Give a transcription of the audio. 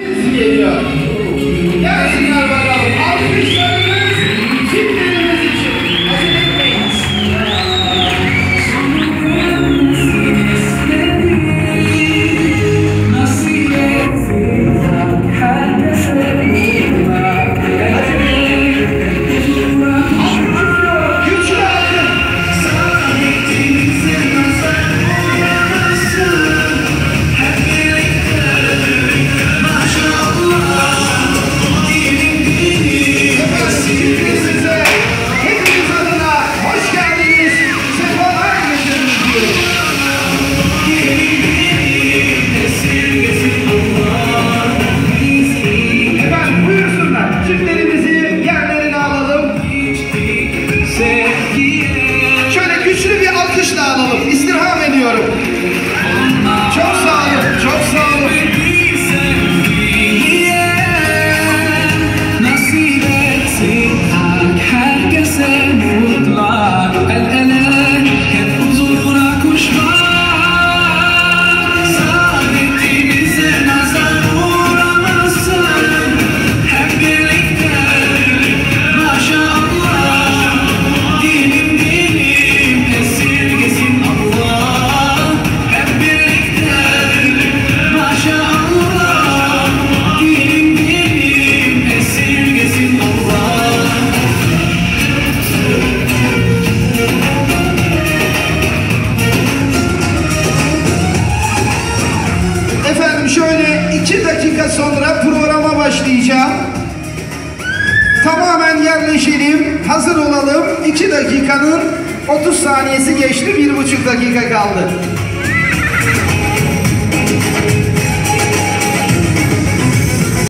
yeah alkışla alalım. İstirham ediyorum. şöyle iki dakika sonra programa başlayacağım. Tamamen yerleşelim, hazır olalım. İki dakikanın 30 saniyesi geçti, bir buçuk dakika kaldı.